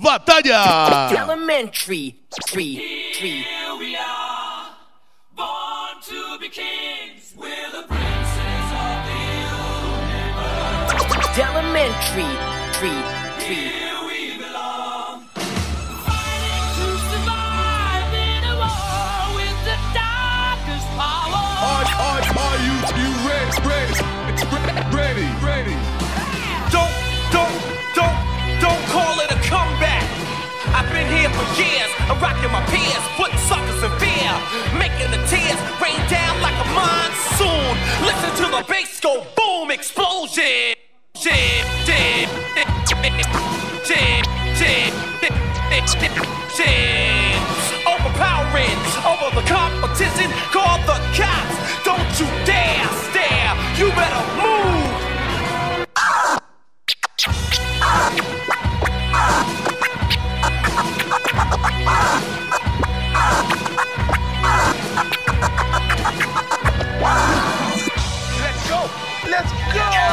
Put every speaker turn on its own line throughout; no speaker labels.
batalla.
Elementary, tree, tree.
Here we are, born to be kings. We're the princes of the universe.
Elementary, tree, tree.
Here we belong. Fighting to survive in a war with the darkest power.
Are, are, are you, you ready, ready, ready,
years, my peers, putting suckers in fear, making the tears rain down like a monsoon. Listen to the bass go boom, explosion. Jam, jam, jam. Overpowering over the competition, call the cops. Don't you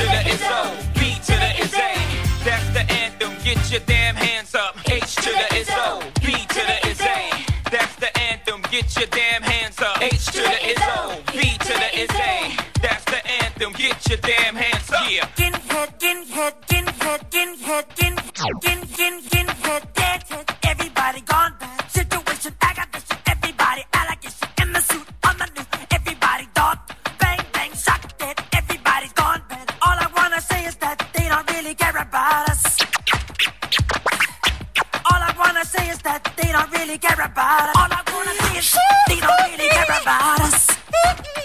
to the is O, B to the is A. That's the anthem. Get your damn hands up. H to the is O, B to the is A. That's the anthem. Get your damn hands up. H to the is O, B to the is A. That's the anthem. Get your damn hands up. Yeah.
Head, gin head, gin gin gin wanna say is that they don't really care about us. All I wanna say is they don't really care about us.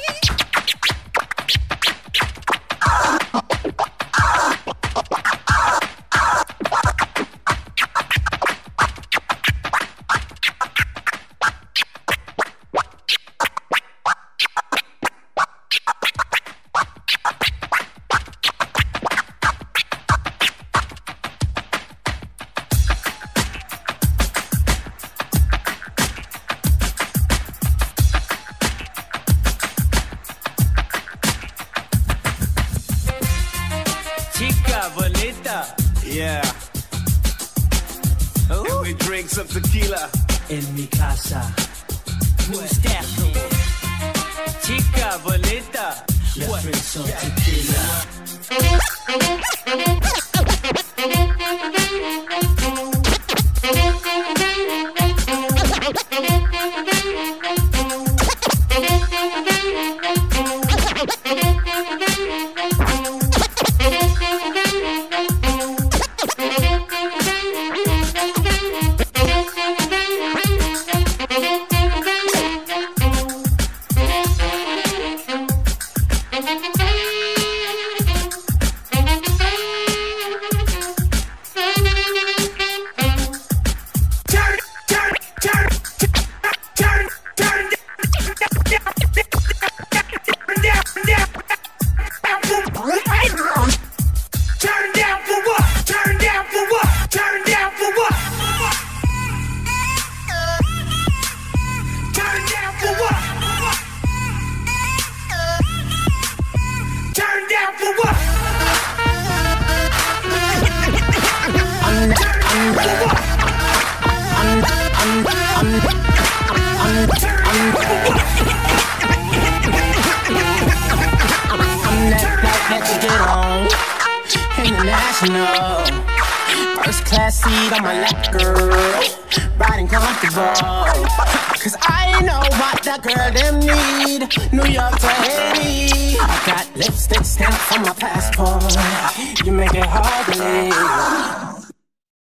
Chica bonita.
Yeah. And we drink some tequila.
En mi casa. New staff Chica bonita. Let's drink some tequila. I'm international. First class seat on my lap, girl. Riding comfortable. Cause I know what that girl them need. New York to Haiti. I got lipstick stamps on my passport. You make it hard to leave.